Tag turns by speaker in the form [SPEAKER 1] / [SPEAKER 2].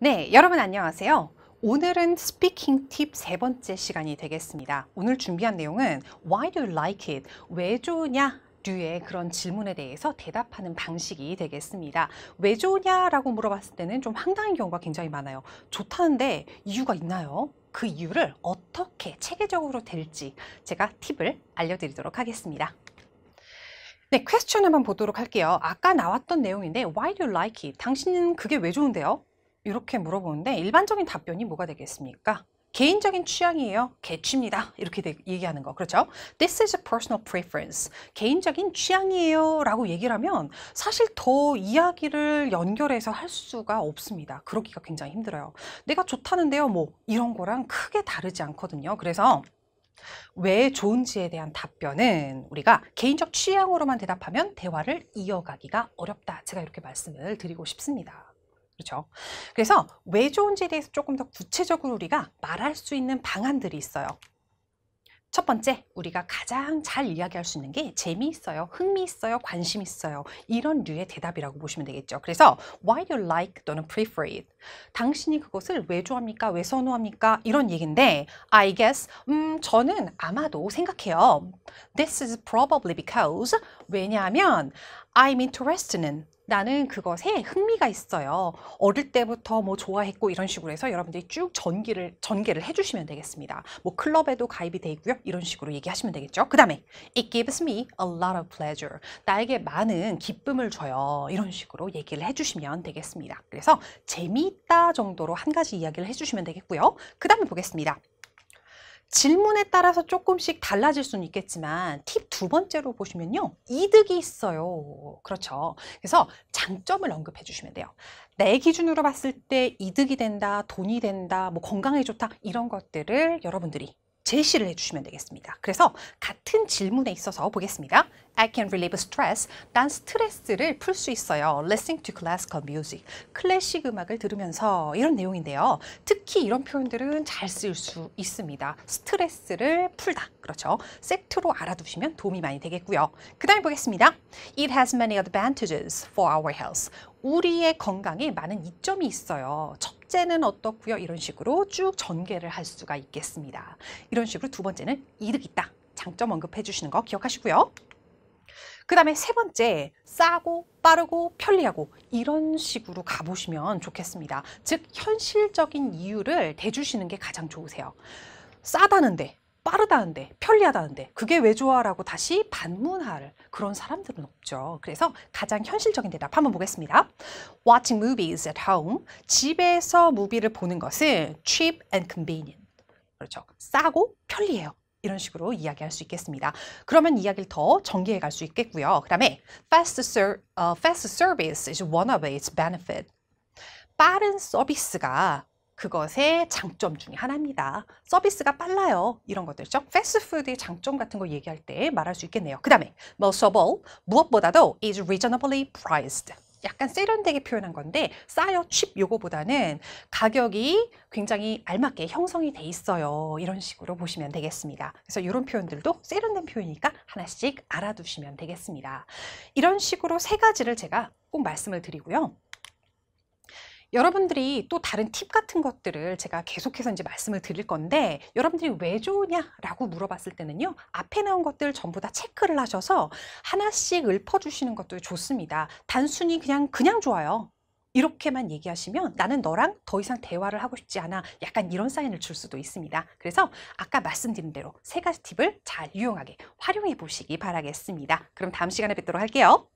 [SPEAKER 1] 네, 여러분 안녕하세요. 오늘은 스피킹 팁 세 번째 시간이 되겠습니다. 오늘 준비한 내용은 Why do you like it? 왜 좋으냐? 류의 그런 질문에 대해서 대답하는 방식이 되겠습니다. 왜 좋냐라고 물어봤을 때는 좀 황당한 경우가 굉장히 많아요. 좋다는데 이유가 있나요? 그 이유를 어떻게 체계적으로 될지 제가 팁을 알려드리도록 하겠습니다. 네, 퀘스천 한번 보도록 할게요. 아까 나왔던 내용인데 Why do you like it? 당신은 그게 왜 좋은데요? 이렇게 물어보는데 일반적인 답변이 뭐가 되겠습니까? 개인적인 취향이에요. 개취입니다. 이렇게 되, 얘기하는 거. 그렇죠? This is a personal preference. 개인적인 취향이에요. 라고 얘기를 하면 사실 더 이야기를 연결해서 할 수가 없습니다. 그러기가 굉장히 힘들어요. 내가 좋다는데요. 뭐 이런 거랑 크게 다르지 않거든요. 그래서 왜 좋은지에 대한 답변은 우리가 개인적 취향으로만 대답하면 대화를 이어가기가 어렵다. 제가 이렇게 말씀을 드리고 싶습니다. 그렇죠. 그래서 왜 좋은지에 대해서 조금 더 구체적으로 우리가 말할 수 있는 방안들이 있어요. 첫 번째, 우리가 가장 잘 이야기할 수 있는 게 재미있어요, 흥미있어요, 관심있어요. 이런 류의 대답이라고 보시면 되겠죠. 그래서 why you like 또는 prefer it. 당신이 그것을 왜 좋아합니까? 왜 선호합니까? 이런 얘기인데 I guess, 음, 저는 아마도 생각해요. This is probably because 왜냐하면 I'm interested in 나는 그것에 흥미가 있어요. 어릴 때부터 뭐 좋아했고 이런 식으로 해서 여러분들이 쭉 전기를 전개를 해주시면 되겠습니다. 뭐 클럽에도 가입이 돼 있고요. 이런 식으로 얘기하시면 되겠죠. 그 다음에 It gives me a lot of pleasure. 나에게 많은 기쁨을 줘요. 이런 식으로 얘기를 해주시면 되겠습니다. 그래서 재미있다 정도로 한 가지 이야기를 해주시면 되겠고요. 그 다음에 보겠습니다. 질문에 따라서 조금씩 달라질 수는 있겠지만 팁 두 번째로 보시면요. 이득이 있어요. 그렇죠. 그래서 장점을 언급해 주시면 돼요. 내 기준으로 봤을 때 이득이 된다, 돈이 된다, 뭐 건강에 좋다 이런 것들을 여러분들이 제시를 해주시면 되겠습니다. 그래서 같은 질문에 있어서 보겠습니다. I can relieve stress. 난 스트레스를 풀 수 있어요. Listening to classical music. 클래식 음악을 들으면서 이런 내용인데요. 특히 이런 표현들은 잘 쓸 수 있습니다. 스트레스를 풀다. 그렇죠. 세트로 알아두시면 도움이 많이 되겠고요. 그 다음에 보겠습니다. It has many advantages for our health. 우리의 건강에 많은 이점이 있어요. 첫 째는 어떻고요? 이런 식으로 쭉 전개를 할 수가 있겠습니다. 이런 식으로 두 번째는 이득 있다. 장점 언급해 주시는 거 기억하시고요. 그 다음에 세 번째, 싸고 빠르고 편리하고 이런 식으로 가보시면 좋겠습니다. 즉, 현실적인 이유를 대주시는 게 가장 좋으세요. 싸다는데, 빠르다는데, 편리하다는데, 그게 왜 좋아라고 다시 반문할 그런 사람들은 없죠. 그래서 가장 현실적인 대답 한번 보겠습니다. Watching movies at home. 집에서 무비를 보는 것은 cheap and convenient. 그렇죠. 싸고 편리해요. 이런 식으로 이야기할 수 있겠습니다. 그러면 이야기를 더 전개해 갈 수 있겠고요. 그 다음에 fast, ser, uh, fast service is one of its benefit. 빠른 서비스가 그것의 장점 중에 하나입니다. 서비스가 빨라요. 이런 것들죠. 패스트푸드의 장점 같은 거 얘기할 때 말할 수 있겠네요. 그 다음에 most of all, 무엇보다도 is reasonably priced. 약간 세련되게 표현한 건데 싸요, 칩 요거보다는 가격이 굉장히 알맞게 형성이 돼 있어요. 이런 식으로 보시면 되겠습니다. 그래서 이런 표현들도 세련된 표현이니까 하나씩 알아두시면 되겠습니다. 이런 식으로 세 가지를 제가 꼭 말씀을 드리고요. 여러분들이 또 다른 팁 같은 것들을 제가 계속해서 이제 말씀을 드릴 건데 여러분들이 왜 좋으냐라고 물어봤을 때는요 앞에 나온 것들 전부 다 체크를 하셔서 하나씩 읊어주시는 것도 좋습니다. 단순히 그냥 그냥 좋아요. 이렇게만 얘기하시면 나는 너랑 더 이상 대화를 하고 싶지 않아. 약간 이런 사인을 줄 수도 있습니다. 그래서 아까 말씀드린 대로 세 가지 팁을 잘 유용하게 활용해 보시기 바라겠습니다. 그럼 다음 시간에 뵙도록 할게요